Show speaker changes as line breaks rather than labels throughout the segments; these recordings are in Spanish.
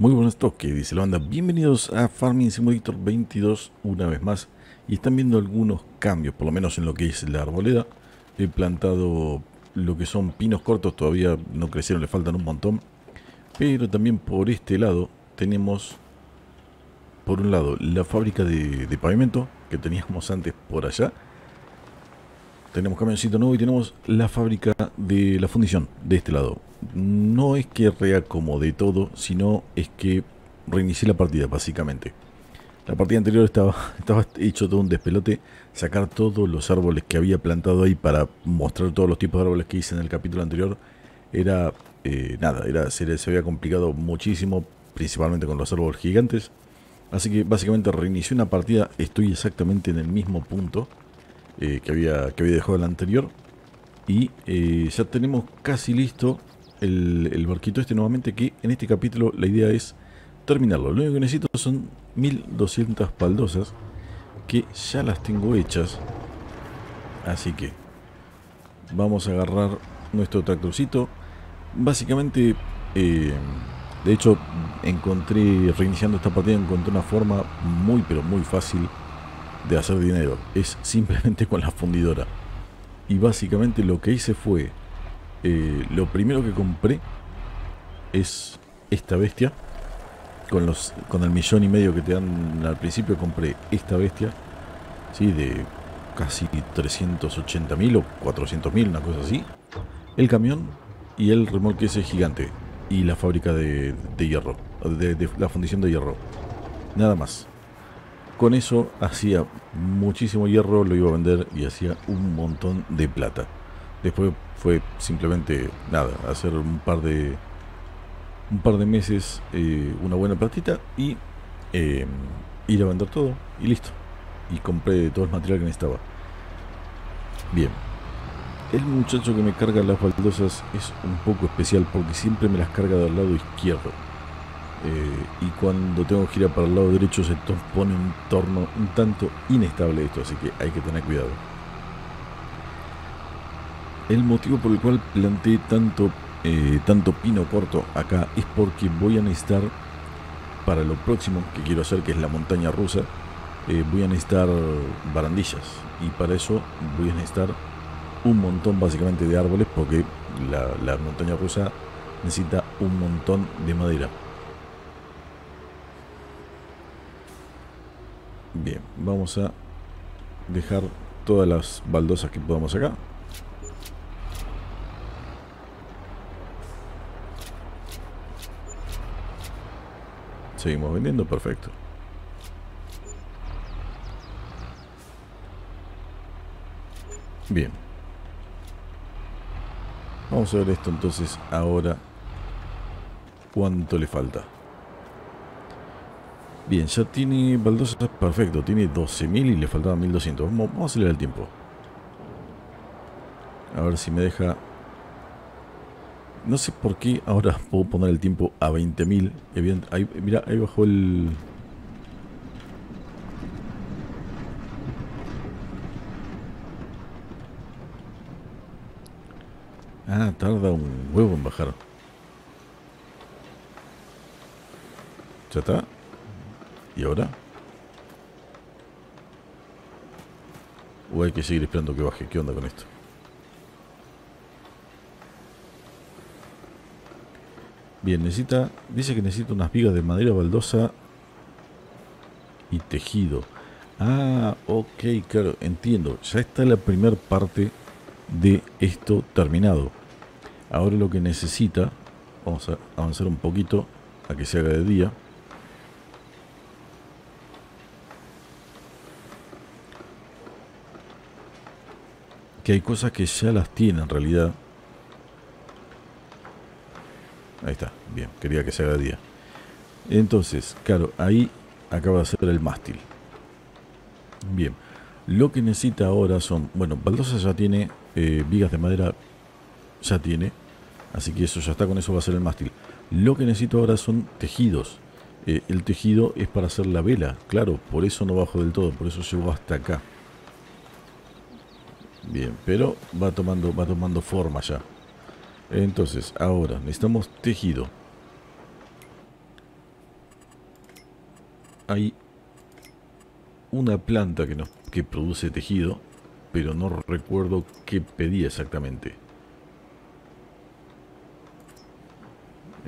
Muy buenas toques, dice la banda. Bienvenidos a Farming Simulator 22 una vez más. Y están viendo algunos cambios, por lo menos en lo que es la arboleda. He plantado lo que son pinos cortos, todavía no crecieron, le faltan un montón. Pero también por este lado tenemos, por un lado, la fábrica de pavimento que teníamos antes por allá. Tenemos camioncito nuevo y tenemos la fábrica de la fundición de este lado no es que reacomode todo, sino es que reinicié la partida, básicamente. La partida anterior estaba, estaba hecho todo un despelote, sacar todos los árboles que había plantado ahí para mostrar todos los tipos de árboles que hice en el capítulo anterior. Era eh, nada, era, se, se había complicado muchísimo, principalmente con los árboles gigantes. Así que básicamente reinicié una partida, estoy exactamente en el mismo punto eh, que, había, que había dejado la anterior. Y eh, ya tenemos casi listo el, barquito este nuevamente que en este capítulo la idea es terminarlo. Lo único que necesito son 1200 baldosas que ya las tengo hechas. Así que vamos a agarrar nuestro tractorcito. Básicamente, eh, de hecho, encontré, reiniciando esta partida, encontré una forma muy pero muy fácil de hacer dinero. Es simplemente con la fundidora. Y básicamente lo que hice fue eh, lo primero que compré es esta bestia. Con, los, con el millón y medio que te dan al principio compré esta bestia. ¿sí? De casi 380 mil o 400 mil, una cosa así. El camión y el remolque ese gigante. Y la fábrica de, hierro. De, de la fundición de hierro. Nada más. Con eso hacía muchísimo hierro, lo iba a vender y hacía un montón de plata. Después fue simplemente nada, hacer un par de un par de meses eh, una buena platita y eh, ir a vender todo y listo. Y compré todo el material que necesitaba. Bien. El muchacho que me carga las baldosas es un poco especial porque siempre me las carga del lado izquierdo. Eh, y cuando tengo que girar para el lado derecho se pone un torno un tanto inestable esto, así que hay que tener cuidado. El motivo por el cual planté tanto, eh, tanto pino corto acá es porque voy a necesitar para lo próximo que quiero hacer, que es la montaña rusa, eh, voy a necesitar barandillas y para eso voy a necesitar un montón básicamente de árboles porque la, la montaña rusa necesita un montón de madera. Bien, vamos a dejar todas las baldosas que podamos acá. Seguimos vendiendo, perfecto. Bien. Vamos a ver esto entonces ahora. ¿Cuánto le falta? Bien, ya tiene baldosas, perfecto, tiene 12.000 y le faltaban 1.200. Vamos, vamos a acelerar el tiempo. A ver si me deja no sé por qué ahora puedo poner el tiempo a 20.000. Ahí, mira, ahí bajó el... Ah, tarda un huevo en bajar. ¿Ya está? ¿Y ahora? ¿O hay que seguir esperando que baje? ¿Qué onda con esto? Bien, necesita, dice que necesita unas vigas de madera baldosa y tejido. Ah, ok, claro, entiendo. Ya está la primera parte de esto terminado. Ahora lo que necesita, vamos a avanzar un poquito a que se haga de día. Que hay cosas que ya las tiene en realidad. Ahí está, bien, quería que se haga día. Entonces, claro, ahí acaba de hacer el mástil. Bien, lo que necesita ahora son, bueno, baldosa ya tiene, eh, vigas de madera ya tiene, así que eso ya está, con eso va a ser el mástil. Lo que necesito ahora son tejidos. Eh, el tejido es para hacer la vela, claro, por eso no bajo del todo, por eso llegó hasta acá. Bien, pero va tomando, va tomando forma ya. Entonces, ahora necesitamos tejido. hay una planta que, nos, que produce tejido, pero no recuerdo qué pedía exactamente.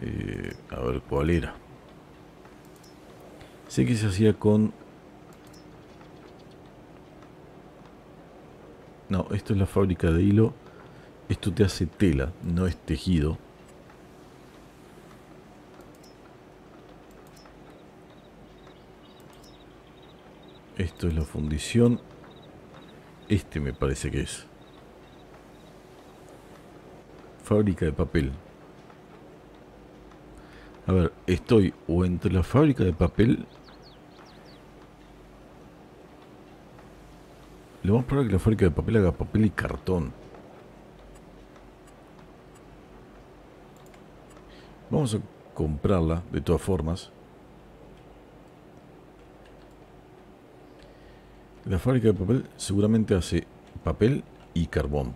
Eh, a ver cuál era. Sé que se hacía con... No, esto es la fábrica de hilo. Esto te hace tela, no es tejido. Esto es la fundición. Este me parece que es. Fábrica de papel. A ver, estoy o entre la fábrica de papel... Lo más probable es que la fábrica de papel haga papel y cartón. Vamos a comprarla de todas formas. La fábrica de papel seguramente hace papel y carbón.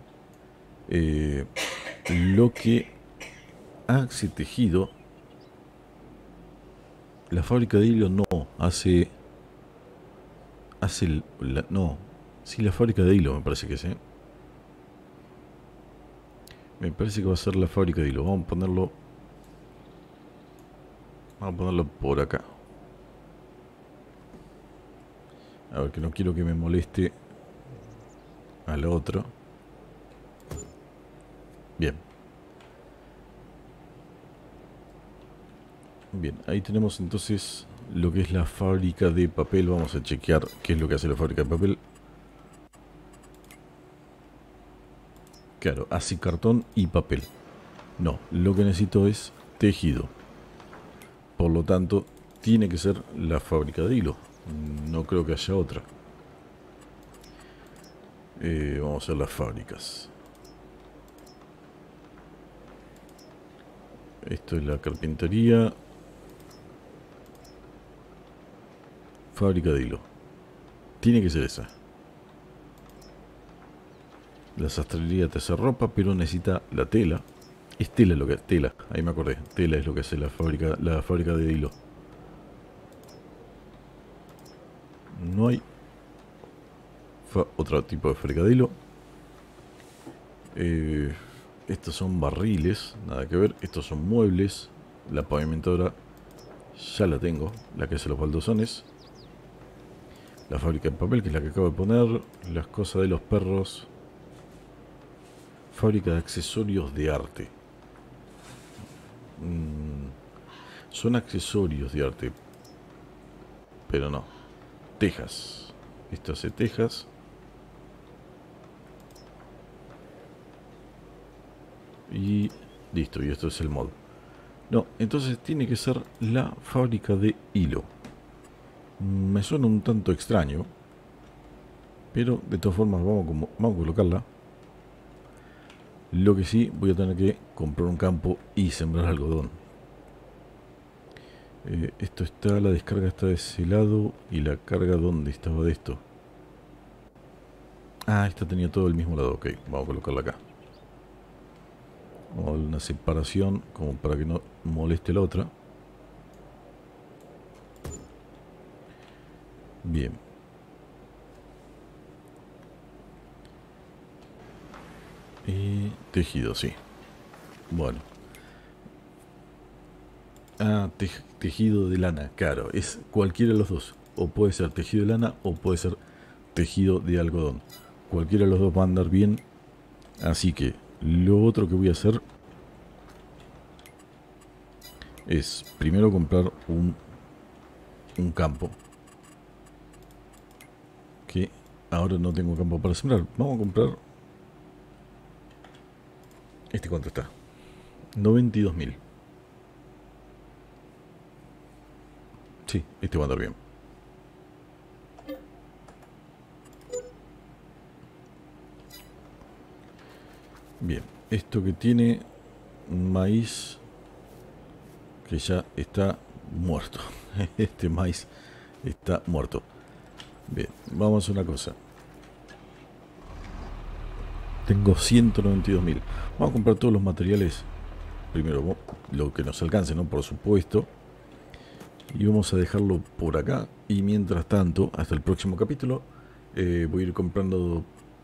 Eh, lo que hace tejido, la fábrica de hilo no hace, hace no, sí la fábrica de hilo me parece que sí. Me parece que va a ser la fábrica de hilo. Vamos a ponerlo, vamos a ponerlo por acá. A ver, que no quiero que me moleste al otro. Bien. Bien, ahí tenemos entonces lo que es la fábrica de papel. Vamos a chequear qué es lo que hace la fábrica de papel. Claro, así cartón y papel. No, lo que necesito es tejido. Por lo tanto, tiene que ser la fábrica de hilo. No creo que haya otra. Eh, vamos a las fábricas. Esto es la carpintería. Fábrica de hilo. Tiene que ser esa. La sastrería te hace ropa, pero necesita la tela. Es tela lo que tela. Ahí me acordé. Tela es lo que hace la fábrica, la fábrica de hilo. no hay otro tipo de fricadilo. Eh, estos son barriles, nada que ver. Estos son muebles. La pavimentadora ya la tengo, la que hace los baldosones. La fábrica de papel, que es la que acabo de poner. Las cosas de los perros. Fábrica de accesorios de arte. Mm, son accesorios de arte. Pero no. Tejas. Esto hace Tejas. Y listo, y esto es el mod. No, entonces tiene que ser la fábrica de hilo. Me suena un tanto extraño. Pero de todas formas vamos a colocarla. Lo que sí, voy a tener que comprar un campo y sembrar algodón. Eh, esto está, la descarga está de ese lado y la carga ¿dónde estaba de esto? Ah, esta tenía todo el mismo lado, ok, vamos a colocarla acá. Vamos a darle una separación como para que no moleste la otra. Bien. Y tejido, sí. Bueno. Ah, tejido de lana, claro, es cualquiera de los dos. O puede ser tejido de lana o puede ser tejido de algodón. Cualquiera de los dos va a andar bien. Así que lo otro que voy a hacer es primero comprar un, un campo. Que ahora no tengo campo para sembrar. Vamos a comprar... ¿Este cuánto está? 92.000. Sí, este va a andar bien. Bien, esto que tiene maíz que ya está muerto. Este maíz está muerto. Bien, vamos a una cosa. Tengo 192.000. Vamos a comprar todos los materiales. Primero, lo que nos alcance, ¿no? Por supuesto. y vamos a dejarlo por acá. Y mientras tanto, hasta el próximo capítulo, eh, voy a ir comprando,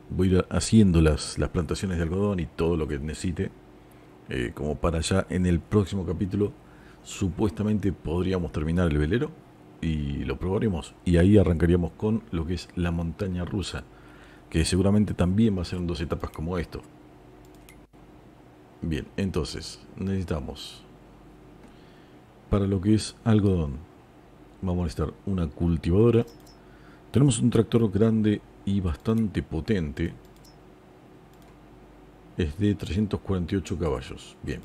voy a ir haciendo las, las plantaciones de algodón y todo lo que necesite. Eh, como para ya en el próximo capítulo, supuestamente podríamos terminar el velero y lo probaremos. Y ahí arrancaríamos con lo que es la montaña rusa, que seguramente también va a ser en dos etapas como esto. Bien, entonces necesitamos para lo que es algodón. Vamos a necesitar una cultivadora. Tenemos un tractor grande y bastante potente. Es de 348 caballos. Bien.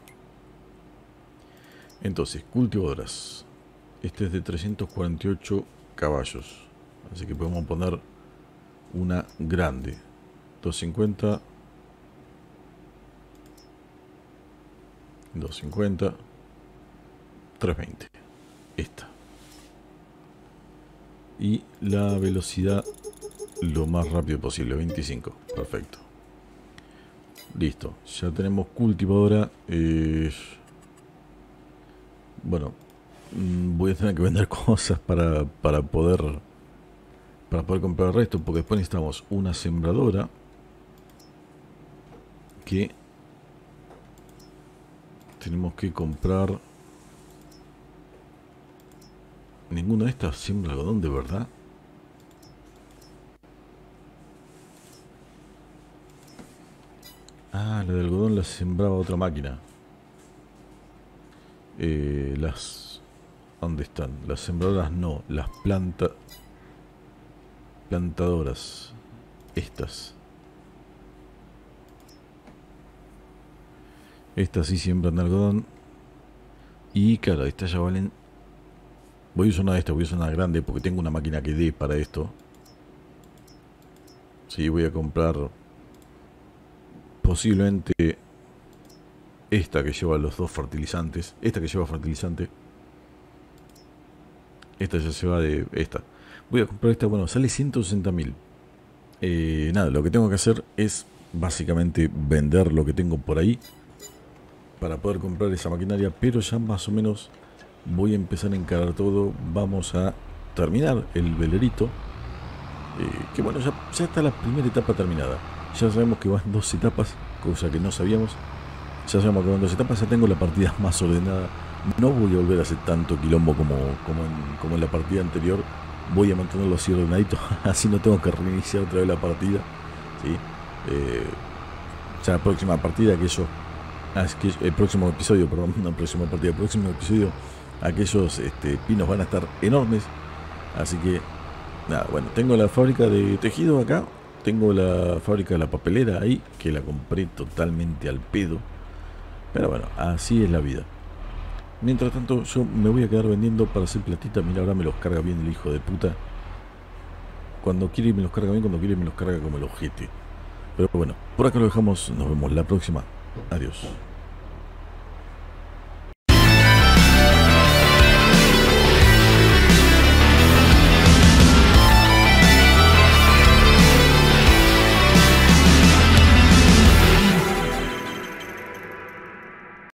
Entonces, cultivadoras. Este es de 348 caballos. Así que podemos poner una grande. 250. 250. 320. Esta. Y la velocidad lo más rápido posible, 25. Perfecto. Listo. Ya tenemos cultivadora. Eh, bueno, mm, voy a tener que vender cosas para, para poder para poder comprar el resto porque después necesitamos una sembradora que tenemos que comprar Ninguna de estas siembra algodón de verdad. Ah, la de algodón la sembraba otra máquina. Eh, las... ¿Dónde están? Las sembradoras no. Las plantas... Plantadoras. Estas. Estas sí siembran algodón. Y claro, estas ya valen Voy a usar una de estas, voy a usar una grande porque tengo una máquina que dé para esto. Sí, voy a comprar posiblemente esta que lleva los dos fertilizantes. Esta que lleva fertilizante. Esta ya se va de esta. Voy a comprar esta, bueno, sale 160 mil. Eh, nada, lo que tengo que hacer es básicamente vender lo que tengo por ahí para poder comprar esa maquinaria, pero ya más o menos voy a empezar a encarar todo. Vamos a terminar el velerito. Eh, que bueno, ya, está la primera etapa terminada. Ya sabemos que van dos etapas, cosa que no sabíamos. Ya sabemos que van dos etapas, ya tengo la partida más ordenada. No voy a volver a hacer tanto quilombo como, como en la partida anterior. Voy a mantenerlo así ordenadito, así no tengo que reiniciar otra vez la partida. ¿sí? Eh, ya la próxima partida, que eso... Ah, el próximo episodio, perdón, no próxima partida, el próximo episodio aquellos este, pinos van a estar enormes. Así que, nada, bueno, tengo la fábrica de tejido acá. Tengo la fábrica de la papelera ahí, que la compré totalmente al pedo. Pero bueno, así es la vida. Mientras tanto, yo me voy a quedar vendiendo para hacer platita. Mira, ahora me los carga bien el hijo de puta. Cuando quiere me los carga bien, cuando quiere me los carga como el ojete. Pero bueno, por acá lo dejamos. Nos vemos la próxima. Adiós.